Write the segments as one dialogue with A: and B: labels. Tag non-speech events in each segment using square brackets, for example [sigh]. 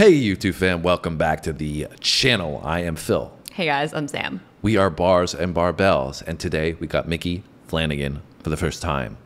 A: Hey, YouTube fam, welcome back to the channel. I am Phil.
B: Hey guys, I'm Sam.
A: We are Bars and Barbells, and today we got Micky Flanagan for the first time.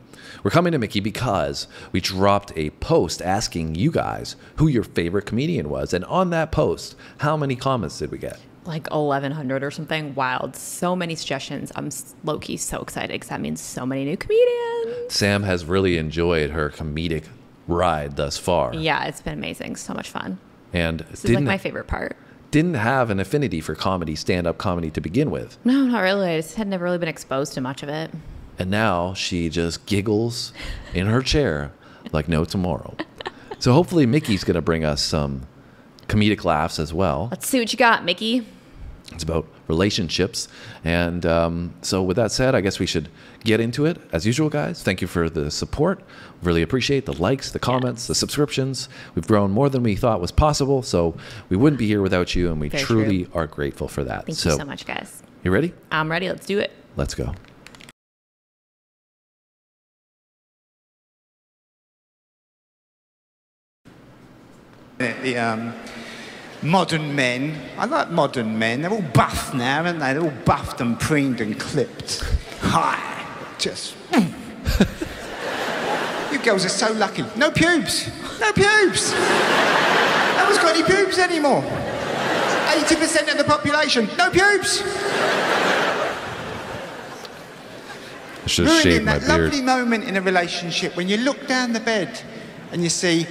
A: We're coming to Micky because we dropped a post asking you guys who your favorite comedian was, and on that post, how many comments did we get?
B: Like 1100 or something. Wild. So many suggestions. I'm low key so excited because that means so many new comedians.
A: Sam has really enjoyed her comedic ride thus far.
B: Yeah, it's been amazing. So much fun.
A: And
B: This is like my favorite part.
A: didn't have an affinity for comedy, stand up comedy to begin with.
B: No, not really. I just had never really been exposed to much of it.
A: And now she just giggles in her chair like no tomorrow. So hopefully Micky's going to bring us some comedic laughs as well.
B: Let's see what you got, Micky.
A: It's about relationships. And um, so, with that said, I guess we should get into it. As usual, guys, thank you for the support. Really appreciate the likes, the comments, the subscriptions. We've grown more than we thought was possible. So, we wouldn't be here without you. And we
B: Very
A: truly are grateful for that.
B: Thank
A: so,
B: you so much, guys.
A: You ready?
B: I'm ready. Let's do it.
A: Let's go.
C: The um, modern men, I like modern men. They're all buff now, aren't they? They're all buffed and preened and clipped. Hi, just. mm. you girls are so lucky. No pubes. No pubes. no one's got any pubes anymore. 80% of the population, no pubes.
A: Should
C: Ruining
A: my
C: that
A: beard.
C: lovely moment in a relationship when you look down the bed and you see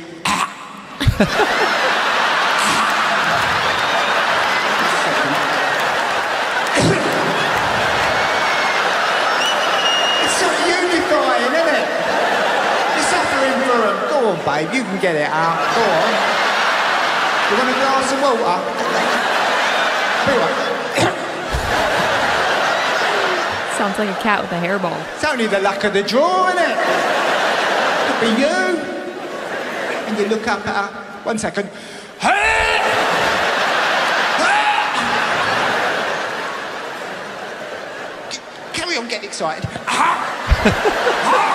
C: It's so unifying, isn't it? You're suffering for them. Go on, babe, you can get it out. Go on. You want a glass of water? Be right. [coughs]
B: Sounds like a cat with a hairball.
C: It's only the luck of the draw, isn't it? Could be you. And you look up at her. One second. C- Carry on getting excited. [laughs]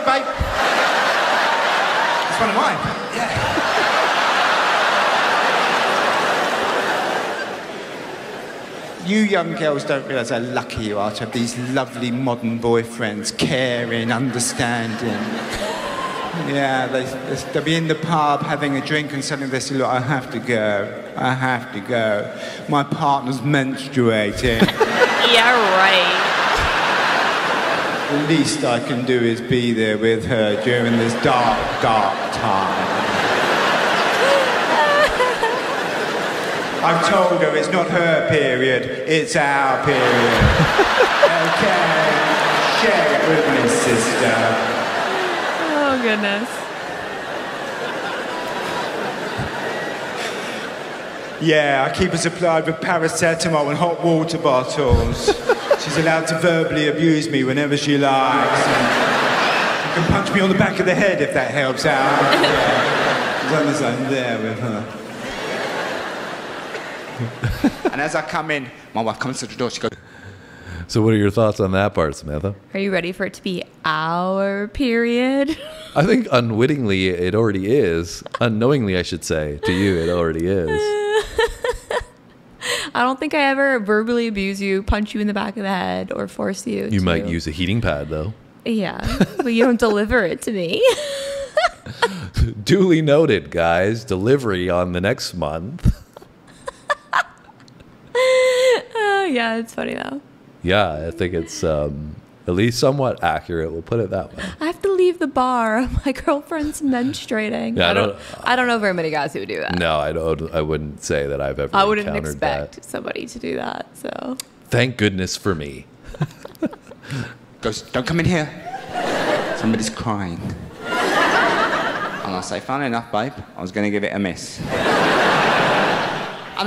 C: got it. I got it, babe. It's one of mine. Yeah. You young girls don't realise how lucky you are to have these lovely modern boyfriends, caring, understanding. Yeah, they, they'll be in the pub having a drink and suddenly they say, look, I have to go. I have to go. My partner's menstruating. [laughs]
B: Yeah, right.
C: The least I can do is be there with her during this dark, dark time. I've told her it's not her period, it's our period. okay, share it with my sister.
B: Oh, goodness.
C: Yeah, I keep her supplied with paracetamol and hot water bottles. She's allowed to verbally abuse me whenever she likes. And she can punch me on the back of the head if that helps out. As long as I'm there with her. and as I come in, my wife comes to the door, she goes,
A: So, what are your thoughts on that part, Samantha?
B: Are you ready for it to be our period?
A: I think unwittingly it already is. Unknowingly, I should say, to you, it already is.
B: I don't think I ever verbally abuse you, punch you in the back of the head, or force you.
A: You
B: to.
A: might use a heating pad, though.
B: Yeah, but you don't deliver it to me. [laughs]
A: Duly noted, guys. Delivery on the next month. [laughs]
B: oh yeah, it's funny though.
A: Yeah, I think it's um, at least somewhat accurate. We'll put it that way.
B: I have to leave the bar. [laughs] My girlfriend's menstruating.
A: Yeah, I
B: I don't.
A: don't-
B: I don't know very many guys who would do that.
A: No, I don't. I wouldn't say that I've ever.
B: I wouldn't
A: encountered
B: expect
A: That.
B: somebody to do that. So
A: Thank goodness for me. [laughs]
C: goes, don't come in here. Somebody's crying. And I say, fun enough, babe. I was going to give it a miss. and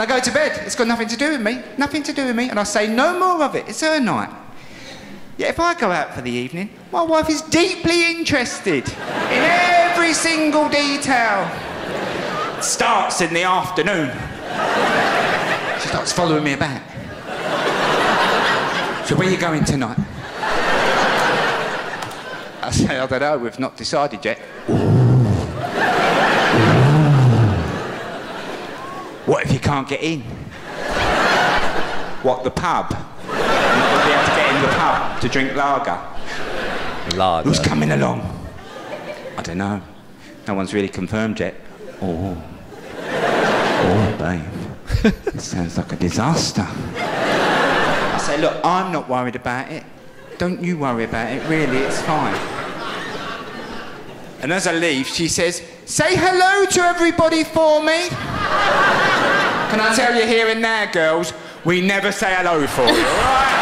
C: I go to bed. It's got nothing to do with me. Nothing to do with me. And I say, no more of it. It's her night. Yet if I go out for the evening, my wife is deeply interested in every single detail. It starts in the afternoon. She starts following me about. So where are you going tonight? I say, I don't know, we've not decided yet. what if you can't get in? What, the pub? You'll be able to the pub to drink lager.
A: Lager.
C: Who's coming along? I don't know. No one's really confirmed yet. Oh. Oh, babe. It sounds like a disaster. I say, look, I'm not worried about it. Don't you worry about it, really, it's fine. And as I leave, she says, say hello to everybody for me. Can I tell you here and there, girls, we never say hello for you, all right?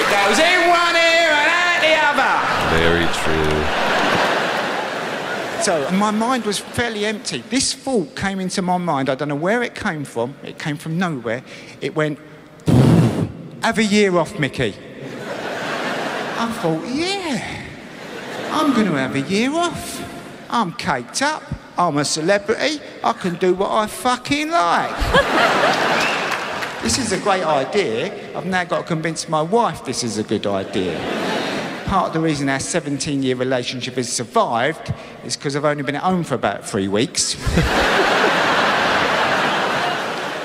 C: It goes in one ear and out the other.
A: Very true.
C: So my mind was fairly empty. This thought came into my mind. I don't know where it came from. It came from nowhere. It went, have a year off, Micky. I thought, yeah, I'm going to have a year off. I'm caked up. I'm a celebrity. I can do what I fucking like. [laughs] this is a great idea. I've now got to convince my wife this is a good idea part of the reason our 17 year relationship has survived is because I've only been at home for about three weeks. [laughs]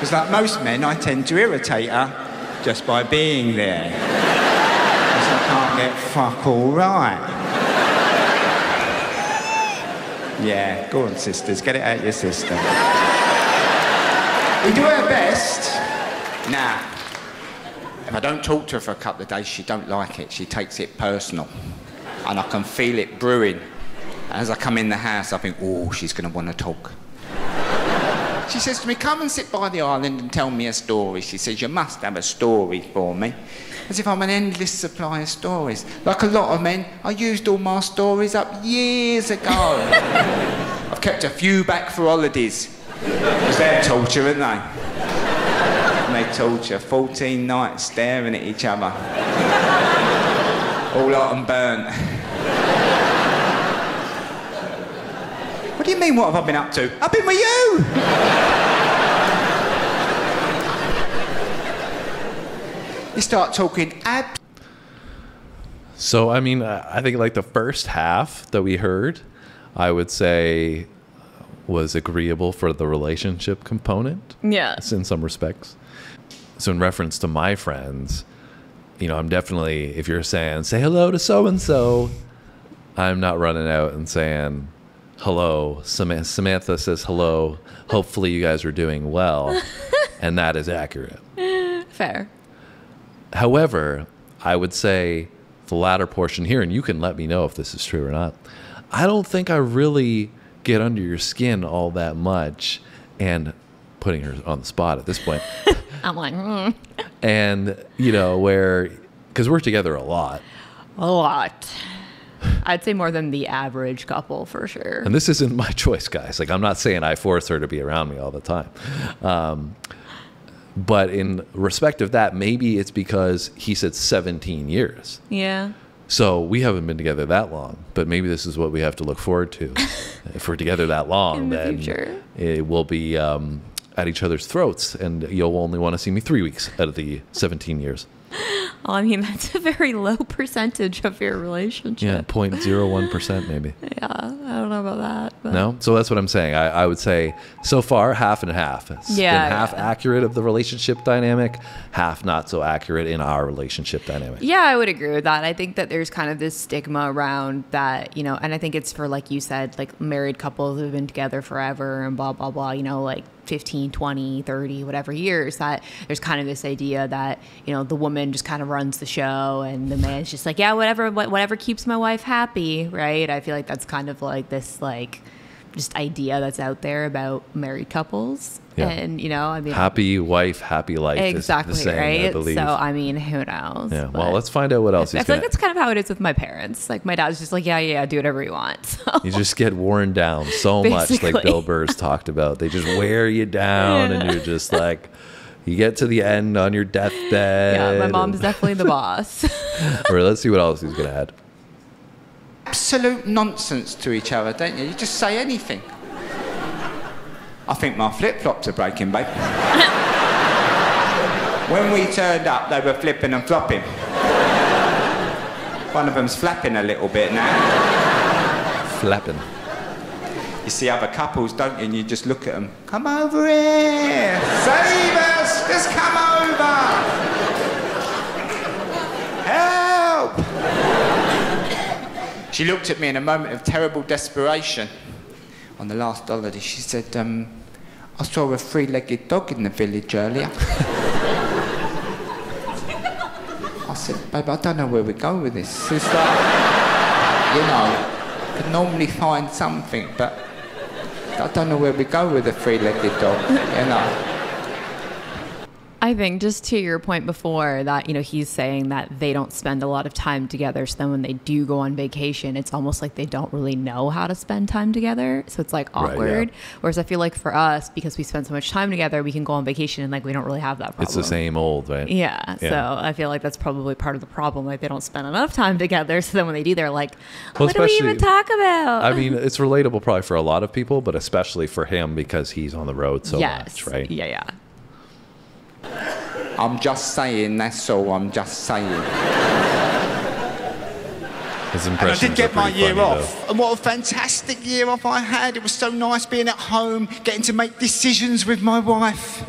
C: Because, like most men, I tend to irritate her just by being there. Because I can't get fuck all right. Yeah, go on, sisters, get it out your system. We do our best. Now, if I don't talk to her for a couple of days, she don't like it. She takes it personal. And I can feel it brewing. As I come in the house, I think, oh, she's going to want to talk. She says to me, come and sit by the island and tell me a story. She says, you must have a story for me. As if I'm an endless supply of stories. Like a lot of men, I used all my stories up years ago. [laughs] I've kept a few back for holidays. Because they're torture, aren't they? And they torture 14 nights staring at each other. All hot and burnt. What do you mean, what have I been up to? I've been with you! you start talking ab.
A: So, I mean, I I think like the first half that we heard, I would say was agreeable for the relationship component.
B: Yeah.
A: in some respects. So, in reference to my friends, you know, I'm definitely, if you're saying, say hello to so and so, I'm not running out and saying, hello. Samantha says hello. Hopefully, you guys are doing well. [laughs] and that is accurate.
B: Fair.
A: However, I would say the latter portion here, and you can let me know if this is true or not. I don't think I really get under your skin all that much, and putting her on the spot at this point. [laughs] [laughs]
B: I'm like, mm,
A: and you know where because we're together a lot
B: a lot. I'd say more than the average couple for sure.
A: and this isn't my [laughs] choice guys like i'm not saying i force her to be around me all the time um, but in respect of that maybe it's because he said 17 years
B: Yeah.
A: so we haven't been together that long but maybe this is what we have to look forward to [laughs] if we're together that long
B: In the
A: then
B: future.
A: it will be um, at each other's throats and you'll only want to see me three weeks out of the 17 years [laughs]
B: Oh, I mean, [laughs] that's a very low percentage of your relationship.
A: yeah 0.01% maybe [laughs]
B: Yeah, I don't know about that. But
A: No, so that's what I'm saying. I, I would say so far half and half. It's
B: Yeah,
A: been half
B: yeah.
A: accurate of the relationship dynamic, half not so accurate in our relationship dynamic.
B: Yeah, I would agree with that. I think that there's kind of this stigma around that, you know, and I think it's for, like you said, like married couples who've been together forever and blah, blah, blah, you know, like 15, 20, 30, whatever years, that there's kind of this idea that, you know, the woman just kind of runs the show and the man's just like, yeah, whatever, what- whatever keeps my wife happy, right? I feel like that's kind of like this, like, just idea that's out there about married couples.
A: Yeah.
B: And, you know, I mean,
A: Happy wife, happy life.
B: exactly
A: is the saying, I
B: right.
A: believe.
B: So I mean, who knows?
A: yeah. Well, let's find out what else
B: I feel like that's kind of how it is with my parents. Like my dad's just like, yeah, yeah, do whatever you want. [laughs] So
A: you just get worn down so much, like Bill Burr's talked about. They just wear you [laughs] down, and you're just like, you get to the end on your deathbed.
B: yeah, my mom's
A: and- [laughs]
B: definitely the boss. [laughs]
A: or let's see what else he's gonna add.
C: absolute nonsense to each other, don't you? You just say anything. I think my flip flops are breaking, babe. [laughs] When we turned up, they were flipping and flopping. One of them's flapping a little bit now.
A: Flapping.
C: You see other couples, don't you? And you just look at them. Come over here. Save us. Just come over. Help. She looked at me in a moment of terrible desperation. On the last holiday, she said, um, I saw a three-legged dog in the village earlier. I said, babe, I don't know where we go with this. It's like, you know, could normally find something, but I don't know where we go with a three-legged dog, you know.
B: I think just to your point before that, you know, he's saying that they don't spend a lot of time together. So then when they do go on vacation, it's almost like they don't really know how to spend time together. So it's like
A: Right, yeah.
B: awkward. Whereas I feel like for us, because we spend so much time together, we can go on vacation and like we don't really have that problem.
A: It's the same old, right?
B: Yeah,
A: Yeah.
B: So I feel like that's probably part of the problem. Like they don't spend enough time together. So then when they do, they're like,
A: Well,
B: what do we even talk about?
A: I mean, it's relatable probably for a lot of people, but especially for him because he's on the road so
B: yes.
A: much, right?
B: Yeah, yeah.
C: I'm just saying, that's all, I'm just saying.
A: His
C: And I did get my year
A: funny,
C: off. And what a fantastic year off I had. It was so nice being at home, getting to make decisions with my wife.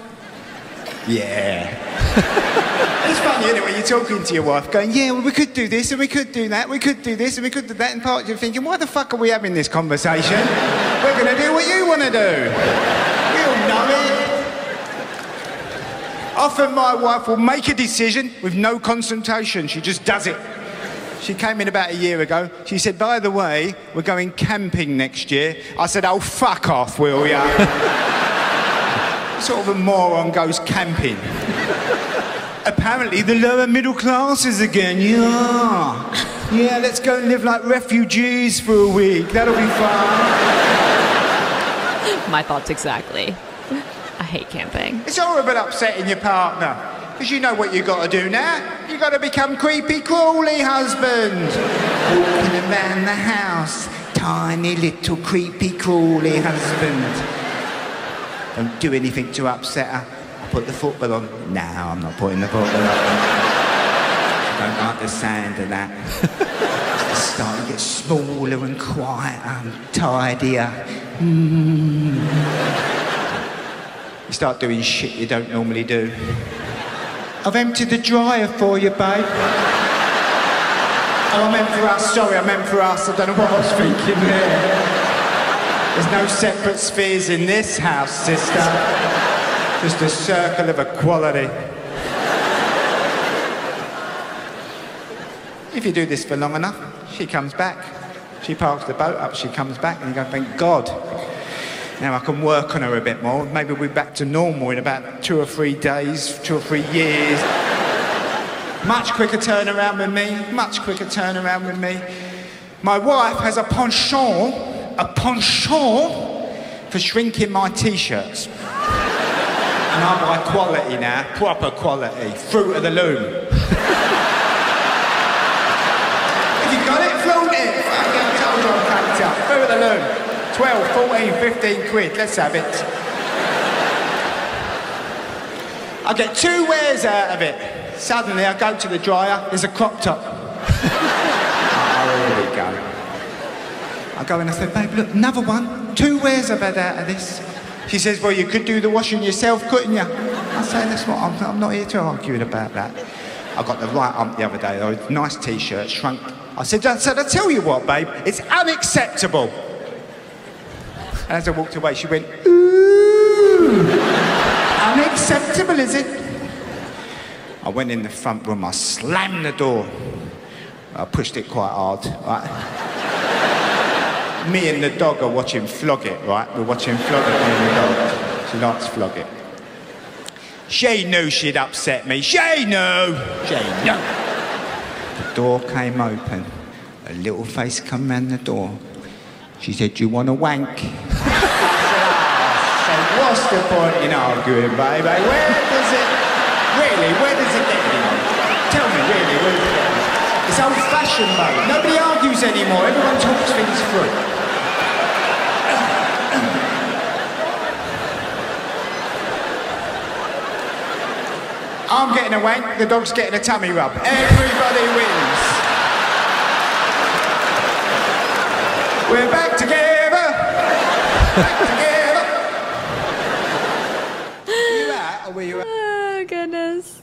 C: Yeah. [laughs] it's funny, isn't it, when you're talking to your wife, going, yeah, well, we could do this and we could do that, we could do this and we could do that, and part of you thinking, why the fuck are we having this conversation? We're going to do what you want to do. We all know it. Often my wife will make a decision with no consultation. She just does it. She came in about a year ago. She said, by the way, we're going camping next year. I said, oh, fuck off, will ya? [laughs] sort of a moron goes camping. Apparently, the lower middle classes again. Yeah. Yeah, let's go and live like refugees for a week. That'll be fun.
B: My thoughts exactly. Hate camping.
C: It's horrible upsetting your partner. Because you know what you got to do now. you got to become creepy crawly husband. Walking around the house. Tiny little creepy crawly husband. Don't do anything to upset her. I put the football on. No, I'm not putting the football on. I don't like the sound of that. It's starting to get smaller and quieter and tidier. Hmm. You start doing shit you don't normally do. I've emptied the dryer for you, babe. Oh, I meant for us. Sorry, I meant for us. I don't know what I was thinking there. There's no separate spheres in this house, sister. Just a circle of equality. If you do this for long enough, she comes back. She parks the boat up, she comes back, and you go, thank God. Now I can work on her a bit more. Maybe we're back to normal in about two or three days, two or three years. Much quicker turnaround with me, much quicker turnaround with me. My wife has a penchant, a penchant for shrinking my t-shirts. And I buy quality now, proper quality, fruit of the loom. [laughs] If you got it, flaunt it. Fuck it, I told you I'm cracked up. Fruit of the loom. 12, 14, 15 quid, let's have it. I get two wears out of it. Suddenly I go to the dryer, there's a crop top. [laughs] oh, here we go. I go in, I said, babe, look, another one. Two wears I've had out of this. She says, well, you could do the washing yourself, couldn't you? I say, that's what, I'm, I'm not here to argue about that. I got the right ump the other day, though. Nice t-shirt, shrunk. I said, I said, I tell you what, babe, it's unacceptable. And as I walked away, she went, ooh, unacceptable, is it? I went in the front room, I slammed the door. I pushed it quite hard, right? Me and the dog are watching Flog It, right? We're watching Flog It, me and the dog. She likes Flog It. She knew she'd upset me. She knew. She knew. The door came open. A little face come round the door. She said, you want a wank? The point in arguing, baby? Where does it, really, where does it get? Tell me, really, where does it get you? It's old fashioned, mate. Nobody argues anymore. Everyone talks things through. I'm getting a wank, the dog's getting a tummy rub. Everybody wins. We're back together. Back together. Were you out or were you out?
B: Oh goodness.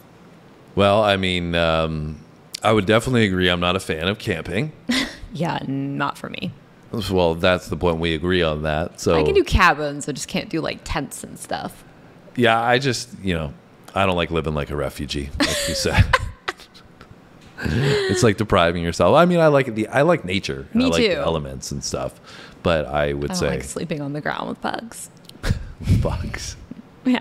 A: Well, I mean, um, I would definitely agree. I'm not a fan of camping. [laughs]
B: Yeah, not for me.
A: Well, that's the point. We agree on that. So
B: I can do cabins. I just can't do like tents and stuff.
A: Yeah, I just, you know, I don't like living like a refugee, like you said. [laughs] it's like depriving yourself. I mean, I like the I like nature.
B: Me
A: I like
B: too.
A: the elements and stuff. But I would
B: I
A: say
B: like sleeping on the ground with bugs. [laughs]
A: bugs.
B: Yeah.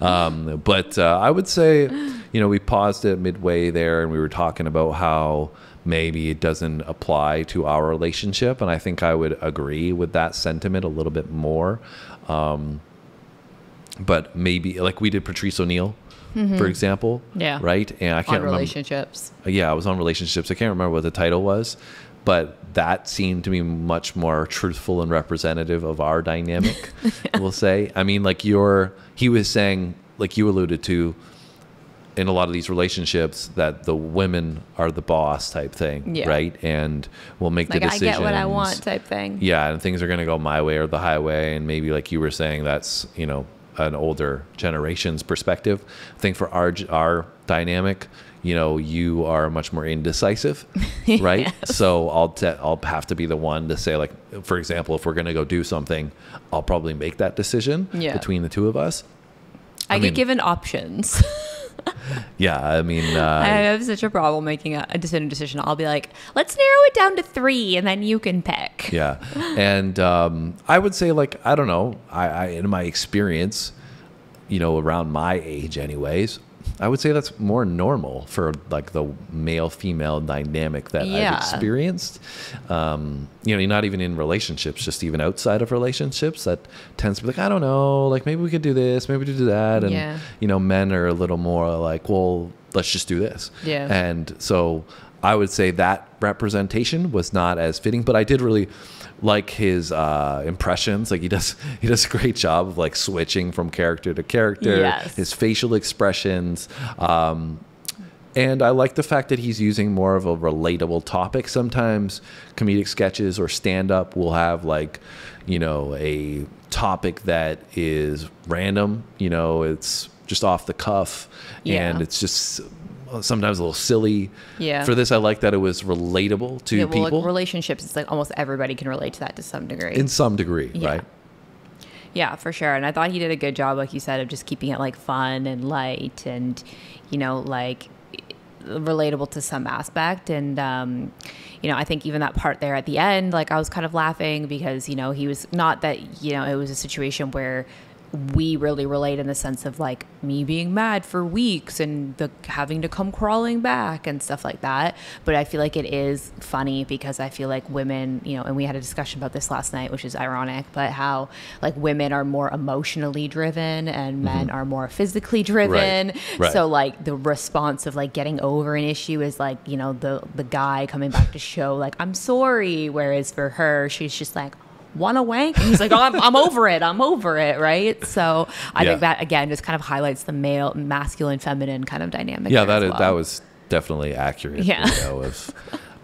A: Um, but uh, I would say, you know, we paused it midway there and we were talking about how maybe it doesn't apply to our relationship. And I think I would agree with that sentiment a little bit more. Um, but maybe like we did Patrice O'Neal, for example.
B: Mm-hmm. Yeah.
A: Right. And I can't
B: On
A: remember.
B: relationships.
A: Yeah, I was on relationships. I can't remember what the title was, but that seemed to be much more truthful and representative of our dynamic. [laughs] We'll say. I mean, like you're, he was saying, like you alluded to, in a lot of these relationships, that the women are the boss type thing,
B: Yeah.
A: right? And we'll make
B: Like
A: the
B: I
A: decisions.
B: get what I want type thing.
A: Yeah, and things are going to go my way or the highway. And maybe, like you were saying, that's, you know, an older generation's perspective. I think for our, our dynamic, you know, you are much more indecisive, [laughs] right? So I'll, te- I'll have to be the one to say, like, for example, if we're going to go do something, I'll probably make that decision
B: Yeah.
A: between the two of us.
B: I,
A: I
B: get
A: mean-
B: given options. [laughs]
A: Yeah, I mean, uh,
B: I have such a problem making a, a decision. Decision. I'll be like, let's narrow it down to three, and then you can pick.
A: Yeah, and um, I would say like I don't know. I, I in my experience, you know, around my age, anyways, I would say that's more normal for like the male female dynamic that
B: Yeah.
A: I've experienced. Um, you know, you're not even in relationships, just even outside of relationships, that tends to be like I don't know, like maybe we could do this, maybe we could do that, and
B: Yeah.
A: you know, men are a little more like, well, let's just do this.
B: Yeah.
A: And so I would say that representation was not as fitting, but I did really like his uh, impressions. Like he does, [laughs] he does a great job of like switching from character to character.
B: Yes.
A: His facial expressions. Um, and I like the fact that he's using more of a relatable topic. Sometimes comedic sketches or stand up will have like, you know, a topic that is random, you know, it's just off the cuff
B: Yeah.
A: and it's just sometimes a little silly.
B: Yeah.
A: For this, I like that it was relatable to
B: Yeah, well,
A: people
B: like relationships, it's like almost everybody can relate to that to some degree.
A: in some degree,
B: Yeah.
A: right?
B: Yeah, for sure. And I thought he did a good job, like you said, of just keeping it like fun and light and, you know, like relatable to some aspect. And, um, you know, I think even that part there at the end, like I was kind of laughing because, you know, he was not that, you know, it was a situation where we really relate in the sense of like me being mad for weeks and the having to come crawling back and stuff like that. But I feel like it is funny because I feel like women, you know, and we had a discussion about this last night, which is ironic, but how like women are more emotionally driven and men are more physically driven.
A: Mm-hmm. right.
B: So like the response of like getting over an issue is like, you know, the the guy coming back to show like I'm sorry, whereas for her she's just like want to wank and he's like oh, I'm, I'm over it i'm over it right so i
A: Yeah.
B: think that again just kind of highlights the male masculine feminine kind of dynamic
A: Yeah, that that was definitely accurate.
B: Yeah.
A: You know, of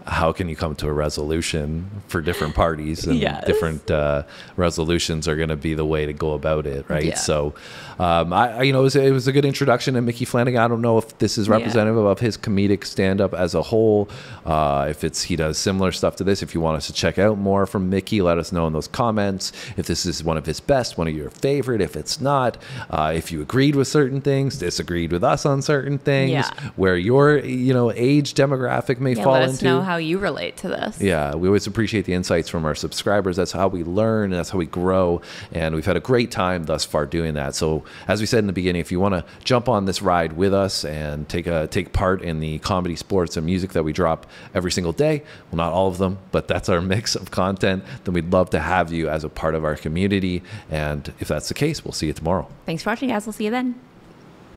A: how can you come to a resolution for different parties and
B: Yes.
A: different uh, resolutions are going to be the way to go about it, right?
B: Yeah.
A: So, um, I, you know, it was, it was a good introduction to Micky Flanagan. I don't know if this is
B: Yeah.
A: representative of his comedic stand up as a whole. Uh, if it's he does similar stuff to this, if you want us to check out more from Micky, let us know in those comments. If this is one of his best, one of your favorite. If it's not, uh, if you agreed with certain things, disagreed with us on certain things,
B: Yeah.
A: where your you know age demographic may
B: yeah,
A: fall into.
B: How you relate to this
A: Yeah, we always appreciate the insights from our subscribers. That's how we learn, that's how we grow. And we've had a great time thus far doing that. So, as we said in the beginning, if you want to jump on this ride with us and take a take part in the comedy, sports, and music that we drop every single day, well, not all of them, but that's our mix of content. Then we'd love to have you as a part of our community. And if that's the case, we'll see you tomorrow.
B: thanks for watching guys we'll see you then